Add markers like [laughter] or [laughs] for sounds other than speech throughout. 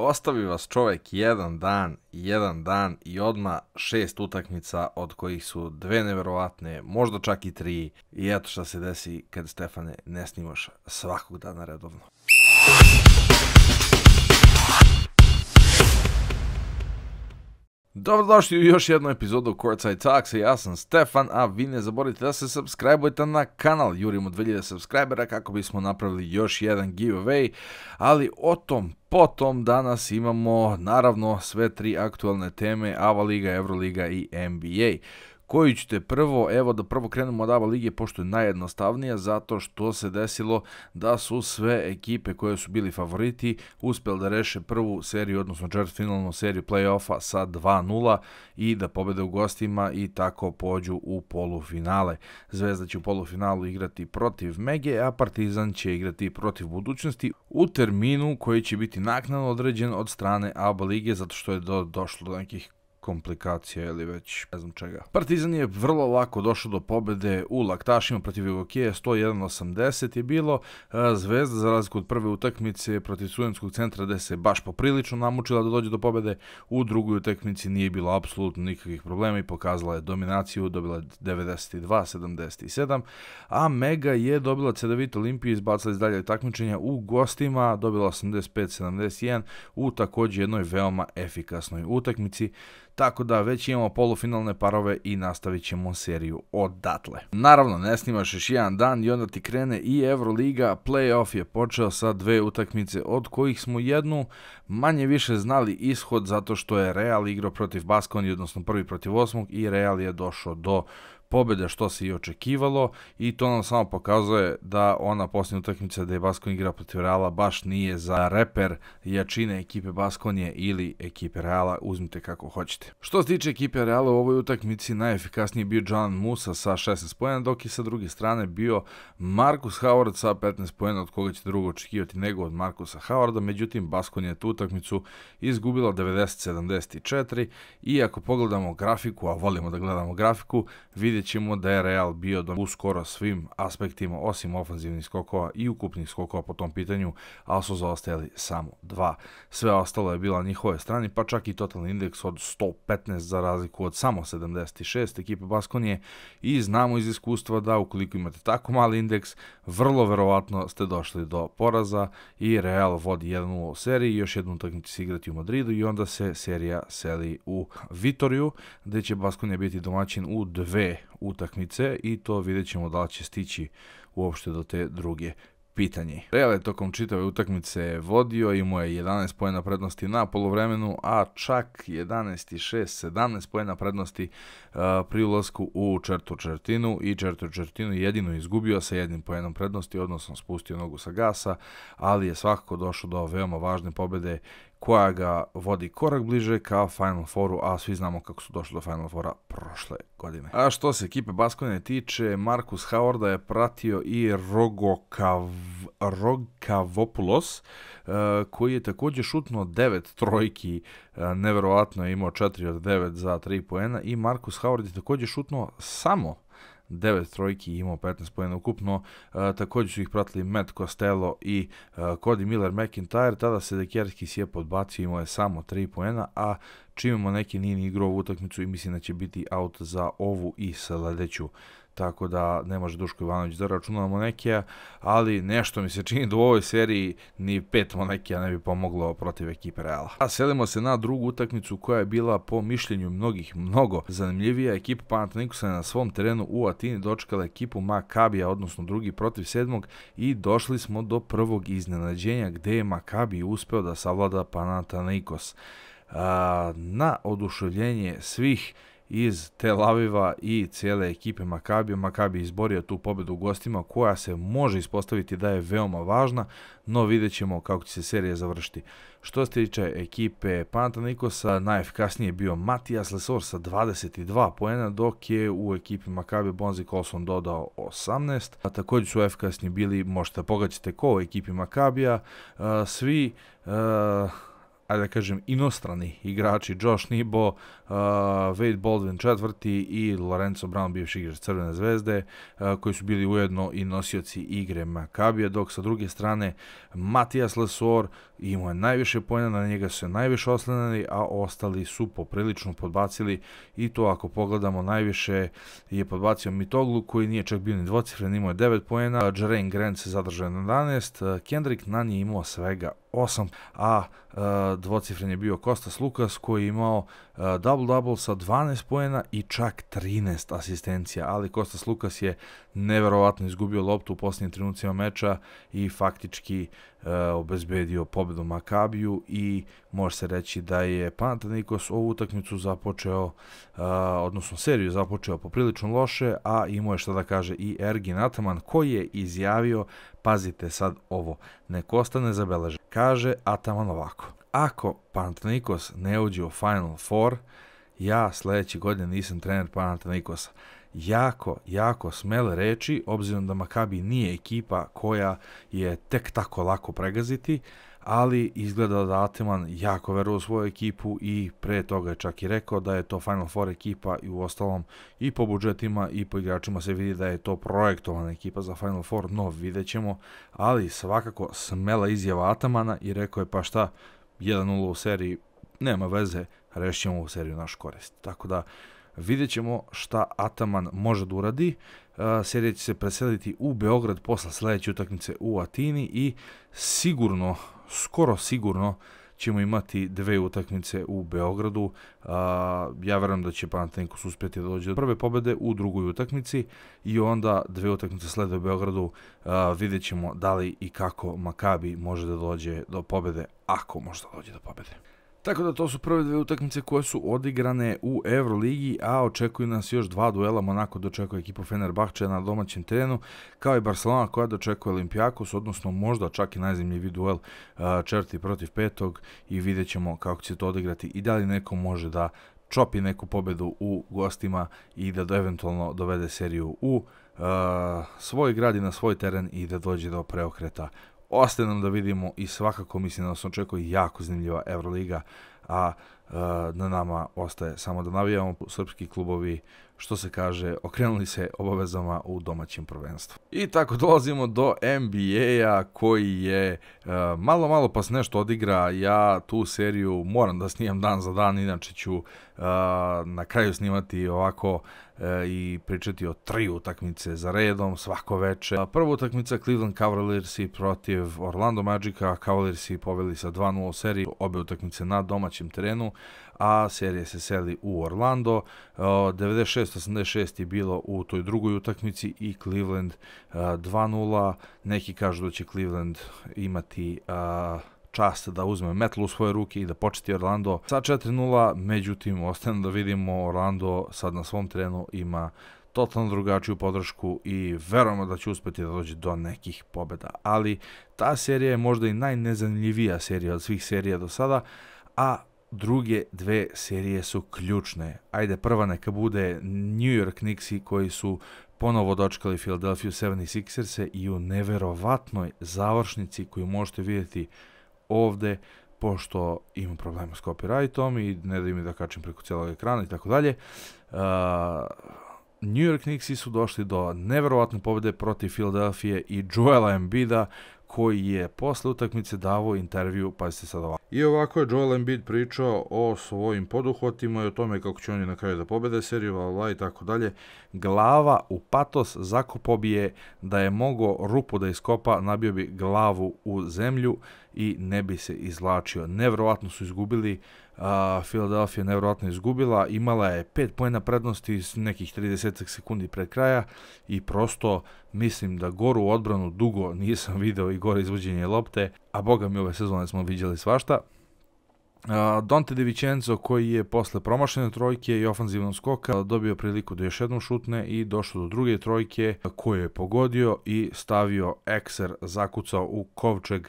Ostavi vas čovek jedan dan, jedan dan i odma šest utakmica od kojih su dve neverovatne, možda čak i tri. I eto šta se desi kad Stefane ne snimaš svakog dana redovno. Dobrodošli u još jednu epizodu Courtside Talks, ja sam Stefan, a vi ne zaboravite da se subscribe na kanal, jurimo 2000 subscribera kako bismo napravili još jedan giveaway, ali o tom potom danas imamo naravno sve tri aktualne teme, Ava Liga, Euroliga i NBA koju ćete prvo, evo da prvo krenemo od ABA lige, pošto je najjednostavnija, zato što se desilo da su sve ekipe koje su bili favoriti uspeli da reše prvu seriju, odnosno finalnu seriju play-offa sa 2-0 i da pobede u gostima i tako pođu u polufinale. Zvezda će u polufinalu igrati protiv Mege, a Partizan će igrati protiv budućnosti u terminu koji će biti naknadno određen od strane ABA lige, zato što je do, došlo do nekih komplikacija ili već ne znam čega. Partizan je vrlo lako došao do pobede u Laktašima protiv Jugokije, 101-80 je bilo. Zvezda za razliku od prve utakmice protiv Studenskog centra gde se baš poprilično namučila da dođe do pobede, u drugoj utakmici nije bilo apsolutno nikakvih problema i pokazala je dominaciju, dobila je 92-77, a Mega je dobila Cedevit Olimpiju izbacila iz dalje takmičenja u gostima, dobila 85-71 u takođe jednoj veoma efikasnoj utakmici. Tako da već imamo polufinalne parove i nastavit ćemo seriju odatle. Naravno, ne snimaš još jedan dan i onda ti krene i Euroliga. Playoff je počeo sa dve utakmice od kojih smo jednu manje više znali ishod zato što je Real igrao protiv Baskoni, odnosno prvi protiv osmog i Real je došao do pobede što se i očekivalo i to nam samo pokazuje da ona posljednja utakmica da je Baskon igra protiv Reala baš nije za reper jačine ekipe Baskonije ili ekipe Reala, uzmite kako hoćete. Što se tiče ekipe Reala u ovoj utakmici najefikasniji bio John Musa sa 16 pojena, dok je sa druge strane bio Marcus Howard sa 15 pojena od koga ćete drugo očekivati nego od Markusa Howarda, međutim Baskonija je tu utakmicu izgubila 90-74 i ako pogledamo grafiku, a volimo da gledamo grafiku, vidite vidjet ćemo da je Real bio u skoro svim aspektima, osim ofanzivnih skokova i ukupnih skokova po tom pitanju, ali su zaostajali samo dva. Sve ostalo je bila njihove strani, pa čak i totalni indeks od 115 za razliku od samo 76 ekipe Baskonije i znamo iz iskustva da ukoliko imate tako mali indeks, vrlo verovatno ste došli do poraza i Real vodi 1-0 u seriji, još jednu utakmicu se igrati u Madridu i onda se serija seli u Vitoriju, gde će Baskonija biti domaćin u dve utakmice i to vidjet ćemo da li će stići uopšte do te druge pitanje. Real je tokom čitave utakmice vodio, imao je 11 pojena prednosti na polovremenu, a čak 11 i 6, 17 pojena prednosti uh, pri ulazku u četvrtu četvrtinu i četvrtu četvrtinu jedino izgubio sa jednim pojenom prednosti, odnosno spustio nogu sa gasa, ali je svakako došao do veoma važne pobede koja ga vodi korak bliže ka Final Fouru, a svi znamo kako su došli do Final Foura prošle godine. A što se ekipe Baskone tiče, Markus Howarda je pratio i Rogokav, Rogkavopulos, uh, koji je takođe šutnuo 9 trojki, uh, neverovatno je imao 4 od 9 za 3 poena i Markus Howard je takođe šutnuo samo 9 trojki imao 15 pojena ukupno. E, takođe su ih pratili Matt Costello i e, Cody Miller McIntyre. Tada se Dekerski je podbacio, imao je samo 3 pojena, a čim imamo neki nije igrao u utakmicu i mislim da će biti out za ovu i sledeću tako da ne može Duško Ivanović da računa Monekija, ali nešto mi se čini da u ovoj seriji ni pet Monekija ne bi pomoglo protiv ekipe Reala. A selimo se na drugu utakmicu koja je bila po mišljenju mnogih mnogo zanimljivija. Ekipa Panathinaikosa je na svom terenu u Atini dočekala ekipu Makabija, odnosno drugi protiv sedmog i došli smo do prvog iznenađenja gde je Makabi uspeo da savlada Panathinaikos. na oduševljenje svih iz Tel Aviva i cijele ekipe Makabija. Makabi izborio tu pobedu u gostima koja se može ispostaviti da je veoma važna, no vidjet ćemo kako će se serija završiti. Što se tiče ekipe Panathinaikosa, najefikasnije je bio Matijas Lesor sa 22 poena, dok je u ekipi Makabi Bonzi Colson dodao 18. A takođe su efikasni bili, možete pogađate ko u ekipi Makabija, svi ajde da kažem, inostrani igrači, Josh Nibo, uh, Wade Baldwin četvrti i Lorenzo Brown, bivši igrač Crvene zvezde, uh, koji su bili ujedno i nosioci igre Makabija, dok sa druge strane Matijas Lesor imao je najviše pojena, na njega su se najviše oslanjali, a ostali su poprilično podbacili i to ako pogledamo najviše je podbacio Mitoglu koji nije čak bio ni dvocifren, imao je 9 pojena, Jaren Grant se zadržao na 11, Kendrick Nunn je imao svega 8, a uh, dvocifren je bio Kostas Lukas koji je imao uh, double-double sa 12 poena i čak 13 asistencija, ali Kostas Lukas je neverovatno izgubio loptu u posljednjim trenucima meča i faktički obezbedio pobedu Makabiju i može se reći da je Panathinaikos ovu utakmicu započeo, uh, odnosno seriju započeo poprilično loše, a imao je što da kaže i Ergin Ataman koji je izjavio Pazite sad ovo, nek ostane zabeležen. Kaže Ataman ovako. Ako Panathinaikos ne uđe u Final Four, ja sledeće godine nisam trener Panathinaikosa. Jako, jako smele reči, obzirom da Makabi nije ekipa koja je tek tako lako pregaziti, ali izgleda da Ateman jako veruje u svoju ekipu i pre toga je čak i rekao da je to Final Four ekipa i u ostalom i po budžetima i po igračima se vidi da je to projektovana ekipa za Final Four, no vidjet ćemo, ali svakako smela izjava Atamana i rekao je pa šta, 1-0 u seriji, nema veze, rešćemo u seriju naš korist. Tako da vidjet ćemo šta Ataman može da uradi. serija će se preseliti u Beograd posle sledeće utakmice u Atini i sigurno skoro sigurno ćemo imati dve utakmice u Beogradu. A, ja verujem da će Panathinaikos uspjeti da dođe do prve pobede u drugoj utakmici i onda dve utakmice slede u Beogradu. A, vidjet ćemo da li i kako Makabi može da dođe do pobede, ako može da dođe do pobede. Tako da to su prve dve utakmice koje su odigrane u Euroligi, a očekuju nas još dva duela. Monako dočekuje ekipu Fenerbahče na domaćem terenu, kao i Barcelona koja dočekuje Olimpijakos, odnosno možda čak i najzimljiviji duel četvrti protiv petog i vidjet ćemo kako će to odigrati i da li neko može da čopi neku pobedu u gostima i da eventualno dovede seriju u uh, svoj grad i na svoj teren i da dođe do preokreta ostaje nam da vidimo i svakako mislim da nas očekuje jako zanimljiva Euroliga, a na nama ostaje samo da navijamo srpski klubovi što se kaže, okrenuli se obavezama u domaćem prvenstvu. I tako dolazimo do NBA-a koji je uh, malo malo pa se nešto odigra, ja tu seriju moram da snimam dan za dan, inače ću uh, na kraju snimati ovako uh, i pričati o tri utakmice za redom svako veče. Prva utakmica Cleveland Cavaliersi protiv Orlando Magica, Cavaliersi poveli sa 2-0 seriju, obe utakmice na domaćem terenu, a serija se seli u Orlando. 96-86 je bilo u toj drugoj utakmici i Cleveland 2-0. Neki kažu da će Cleveland imati čast da uzme metlu u svoje ruke i da početi Orlando sa 4-0, međutim, ostane da vidimo Orlando sad na svom terenu ima totalno drugačiju podršku i verujemo da će uspeti da dođe do nekih pobeda. Ali ta serija je možda i najnezanimljivija serija od svih serija do sada, a druge dve serije su ključne. Ajde, prva neka bude New York Knicksi koji su ponovo dočekali Philadelphia 76ers i u neverovatnoj završnici koju možete vidjeti ovde, pošto imam problema s copyrightom i ne da mi da kačem preko celog ekrana i tako dalje. New York Knicksi su došli do neverovatne pobjede protiv Philadelphia i Joela Embida koji je posle utakmice davao intervju, pa se sad ovako. I ovako je Joel Embiid pričao o svojim poduhvatima i o tome kako će oni na kraju da pobede seriju, vala i tako dalje. Glava u patos zakopo bi je da je mogo rupu da iskopa, nabio bi glavu u zemlju i ne bi se izlačio. Nevrovatno su izgubili a, Philadelphia nevjerojatno izgubila, imala je 5 pojena prednosti s nekih 30 sekundi pred kraja i prosto mislim da goru odbranu dugo nisam [laughs] video i gore izvođenje lopte, a boga mi ove sezone smo viđali svašta. Uh, Dante De Vicenzo koji je posle promašene trojke i ofanzivnog skoka dobio priliku da još jednom šutne i došao do druge trojke koju je pogodio i stavio ekser zakucao u kovčeg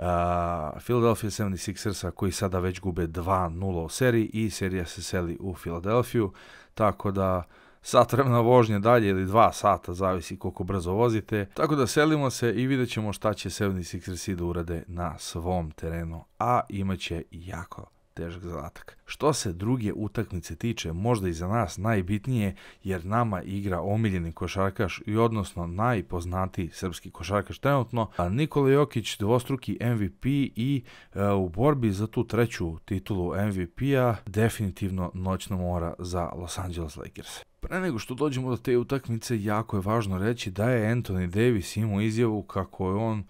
uh, Philadelphia 76ersa koji sada već gube 2-0 u seriji i serija se seli u Filadelfiju, tako da sat vremena vožnje dalje ili dva sata, zavisi koliko brzo vozite. Tako da selimo se i vidjet ćemo šta će 76ersi da urade na svom terenu, a imaće jako težak zadatak. Što se druge utakmice tiče, možda i za nas najbitnije, jer nama igra omiljeni košarkaš i odnosno najpoznatiji srpski košarkaš trenutno, a Nikola Jokić dvostruki MVP i e, u borbi za tu treću titulu MVP-a definitivno noćna mora za Los Angeles Lakers. Pre nego što dođemo do te utakmice, jako je važno reći da je Anthony Davis imao izjavu kako je on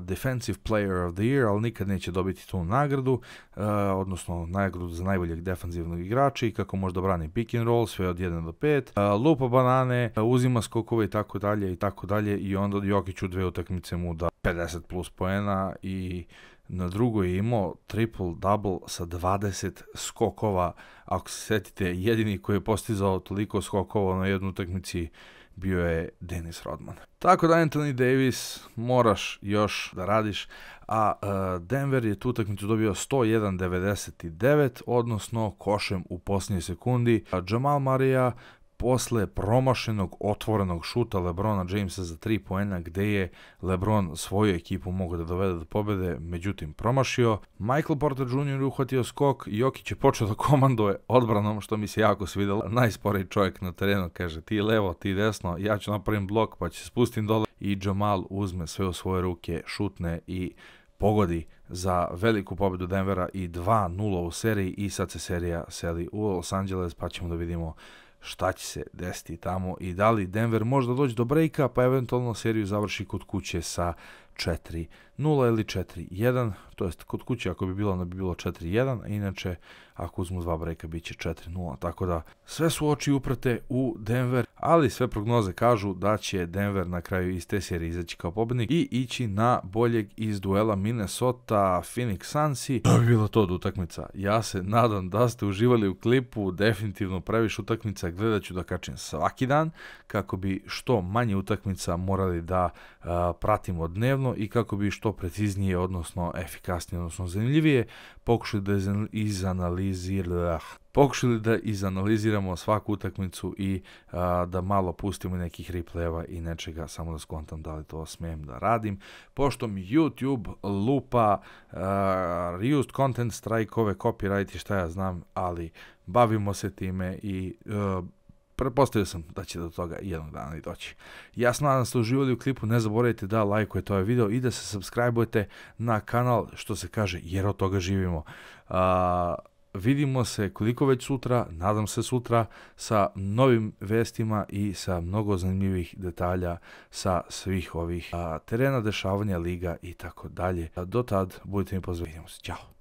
Defensive Player of the Year, ali nikad neće dobiti tu nagradu, uh, odnosno nagradu za najboljeg defanzivnog igrača i kako može da brani pick and roll, sve od 1 do 5, uh, lupa banane, uzima skokove i tako dalje i tako dalje i onda Jokić u dve utakmice mu da 50 plus poena i na drugoj je imao triple-double sa 20 skokova. Ako se setite, jedini koji je postizao toliko skokova na jednu utakmici bio je Dennis Rodman. Tako da Anthony Davis moraš još da radiš, a uh, Denver je tu utakmicu dobio 101-99, odnosno košem u posljednjoj sekundi. Jamal Marija posle promašenog otvorenog šuta Lebrona Jamesa za 3 poena gde je Lebron svoju ekipu mogao da dovede do pobede, međutim promašio. Michael Porter Jr. uhvatio skok, Jokić je počeo da komanduje odbranom, što mi se jako svidelo. Najsporiji čovjek na terenu kaže ti levo, ti desno, ja ću napravim blok pa će se spustim dole i Jamal uzme sve u svoje ruke, šutne i pogodi za veliku pobedu Denvera i 2-0 u seriji i sad se serija seli u Los Angeles pa ćemo da vidimo šta će se desiti tamo i da li Denver možda doći do brejka pa eventualno seriju završi kod kuće sa 4-0 ili 4-1, to jest kod kuće ako bi bilo, onda bi bilo 4-1, inače ako uzmu dva brejka bit će 4-0, tako da sve su oči uprate u Denver, ali sve prognoze kažu da će Denver na kraju iz te serije izaći kao pobednik i ići na boljeg iz duela Minnesota Phoenix Sunsi. Da bi bilo to od utakmica. Ja se nadam da ste uživali u klipu, definitivno previše utakmica gledat ću da kačem svaki dan, kako bi što manje utakmica morali da uh, pratimo dnevno i kako bi što preciznije, odnosno efikasnije, odnosno zanimljivije, pokušali da izanaliziramo pokušali da izanaliziramo svaku utakmicu i a, da malo pustimo nekih replayeva i nečega, samo da skontam da li to smijem da radim. Pošto mi YouTube lupa a, reused content, strike-ove, copyright i šta ja znam, ali bavimo se time i a, pretpostavio sam da će do toga jednog dana i doći. Ja se nadam da ste uživali u klipu, ne zaboravite da lajkujete ovaj video i da se subscribe-ujete na kanal, što se kaže, jer od toga živimo. Uh, vidimo se koliko već sutra, nadam se sutra, sa novim vestima i sa mnogo zanimljivih detalja sa svih ovih a, terena, dešavanja, liga i tako dalje. Do tad, budite mi pozvani. Ćao!